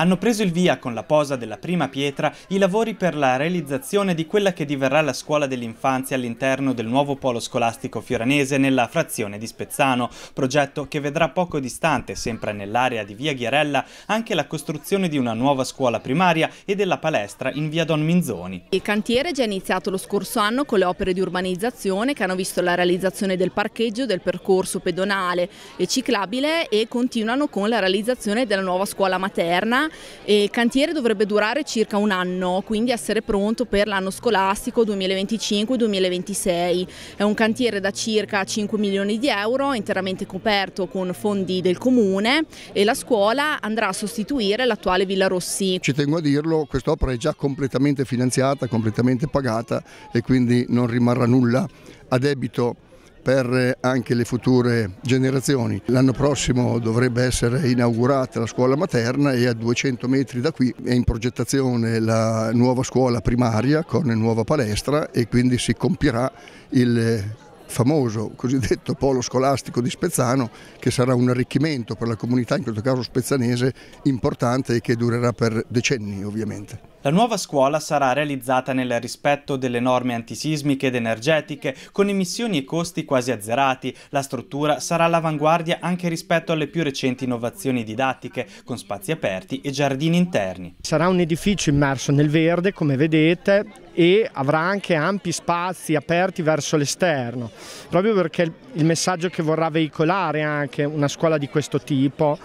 Hanno preso il via con la posa della prima pietra i lavori per la realizzazione di quella che diverrà la scuola dell'infanzia all'interno del nuovo polo scolastico fioranese nella frazione di Spezzano, progetto che vedrà poco distante, sempre nell'area di via Ghiarella, anche la costruzione di una nuova scuola primaria e della palestra in via Don Minzoni. Il cantiere è già iniziato lo scorso anno con le opere di urbanizzazione che hanno visto la realizzazione del parcheggio, del percorso pedonale e ciclabile e continuano con la realizzazione della nuova scuola materna il cantiere dovrebbe durare circa un anno, quindi essere pronto per l'anno scolastico 2025-2026. È un cantiere da circa 5 milioni di euro, interamente coperto con fondi del comune e la scuola andrà a sostituire l'attuale Villa Rossi. Ci tengo a dirlo, quest'opera è già completamente finanziata, completamente pagata e quindi non rimarrà nulla a debito per anche le future generazioni. L'anno prossimo dovrebbe essere inaugurata la scuola materna e a 200 metri da qui è in progettazione la nuova scuola primaria con nuova palestra e quindi si compierà il famoso cosiddetto polo scolastico di Spezzano che sarà un arricchimento per la comunità, in questo caso spezzanese, importante e che durerà per decenni ovviamente. La nuova scuola sarà realizzata nel rispetto delle norme antisismiche ed energetiche, con emissioni e costi quasi azzerati. La struttura sarà all'avanguardia anche rispetto alle più recenti innovazioni didattiche, con spazi aperti e giardini interni. Sarà un edificio immerso nel verde, come vedete, e avrà anche ampi spazi aperti verso l'esterno, proprio perché il messaggio che vorrà veicolare anche una scuola di questo tipo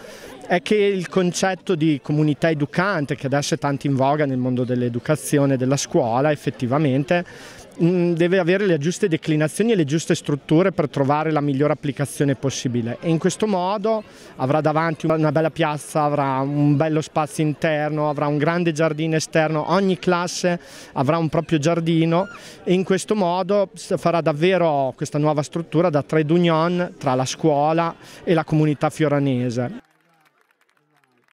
è che il concetto di comunità educante, che adesso è tanto in voga nel mondo dell'educazione e della scuola, effettivamente mm, deve avere le giuste declinazioni e le giuste strutture per trovare la migliore applicazione possibile e in questo modo avrà davanti una bella piazza, avrà un bello spazio interno, avrà un grande giardino esterno, ogni classe avrà un proprio giardino e in questo modo farà davvero questa nuova struttura da trade union tra la scuola e la comunità fioranese.